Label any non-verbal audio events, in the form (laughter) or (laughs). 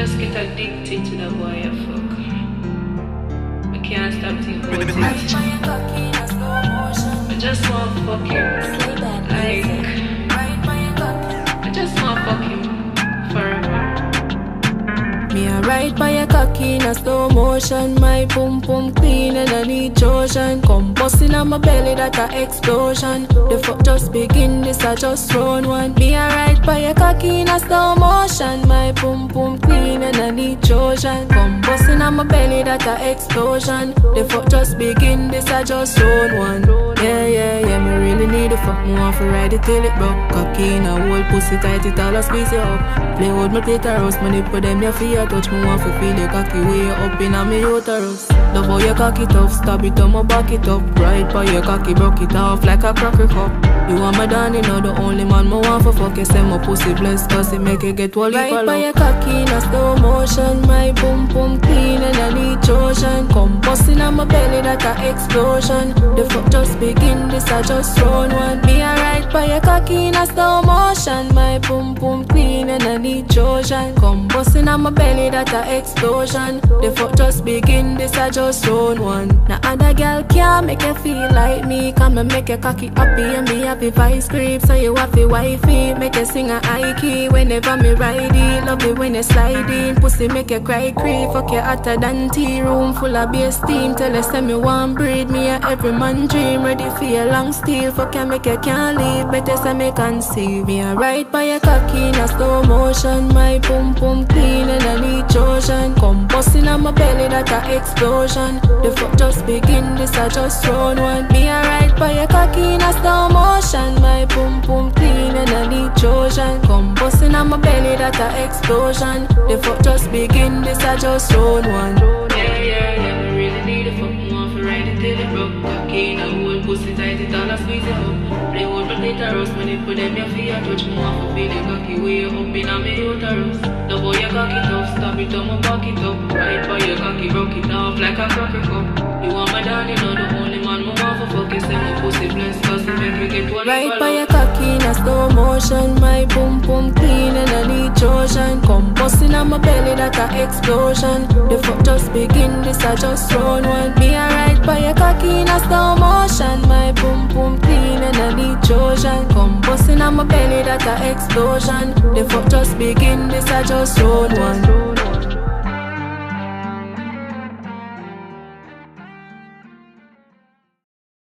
just get addicted to the I fuck. I can't stop it. (laughs) I just want to ride by a cocky in a slow motion. My pum pum clean and I need ocean Come busting on my belly that a explosion. The fuck just begin, this I just round one. Me a ride by a cocky in a slow motion. My pum pum clean and I need ocean Come busting on my belly that a explosion. The fuck just begin, this I just round one. Yeah, yeah, yeah, me really need a fuck. Want to ride it till it broke. Cocky in a whole pussy tight, it all a squeeze it up. Play with my clitoris, my nipple them your feet touch. Me want to feel the cocky way up in a me uterus. Love how you cock it up, stab it on my back it up. Right by your cocky, broke it off like a cracker cup. You are my darling, now the only man me want for fuck. You say my pussy blessed cause it make it get wally Right by your cocky in a slow motion My boom boom clean and I need ocean Come busting on my belly that a explosion. The fuck just begin, this I just round one. Me a right by your cocky in a slow motion My boom boom clean and I need ocean Come busting on my belly that a explosion. The fuck just begin, this I just round one. Now other girl can't make you feel like me. Come and make you cocky happy and be happy. Vice grip So you to wifey, make you sing a high key Whenever me ride it, love it when you slide in. Pussy make you cry cree, fuck you hotter than tea Room. Full of bass steam, tell you send me one breed Me a every man dream, ready for your long steel. Fuck you make you can't leave, better say me conceive. Me a ride by a cocky in a slow motion. My boom pum clean and I need ocean Come busting on my belly that a explosion. The fuck just begin, this I just round one. Me a by a cocky in a slow motion. My boom boom clean and I need ocean Come busting on my belly that a explosion. The fuck just begin, this I just round one. Yeah, yeah, yeah, really need a fuck Me want to ride it till it broke Cocky in a pussy tight, it all a squeeze up. Play with my clitoris, when it put them your feet touch to feel the cocky way up in a me it up, stop it on my back up. Right by your cocky, broke it off like a cracker cup? You want my darling, know the only man me want for fuck You my pussy blessed, cause make me get one Right by your cocky in a slow motion My pum pum clean and I need ocean Come busting on my belly that a explosion. The fuck just begin, this I just round one. Me a ride by your cocky in a slow motion My pum pum clean and I need ocean Come busting on my belly that a explosion. The fuck just begin, this I just round one